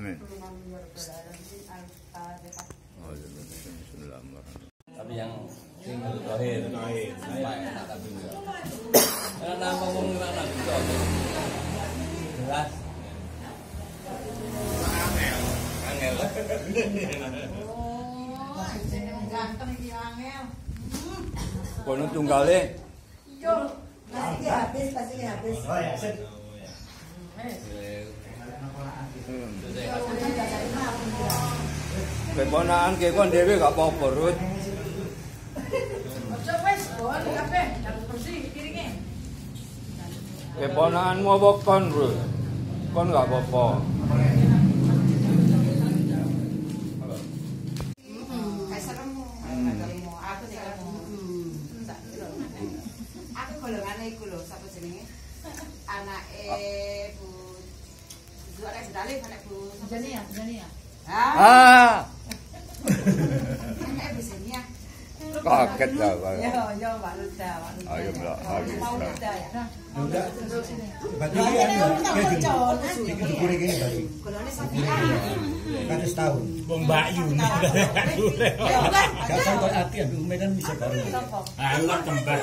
Amin. Bismillahirrahmanirrahim. Tapi yang single terakhir sampai enak tapi enggak karena ngomong anak itu jelas angel Ganteng iki angel. Kono tunggale Yo. Oh ya, sip. keponaan ke kon dhewe gak apa-apa, Rut. Keponakanmu apa kon, Rut? Kon gak apa-apa. Aku golongane iku lho, sapa jenenge? Anake Bu Bu Arek Bedale, anak Bu. Jadi ya, jadi ya. Ah, Ah, anake Bu Zenia. Kaget. Pak. Yo, yo, Pak Luda, Pak Luda. Ayo, Mbak. Ayo, Mau. Luda ya. Kene. Kan setahun. Wong Mbak Yu nih udah aduh leh. Ya aku medan bisa? Ah, kan kembar.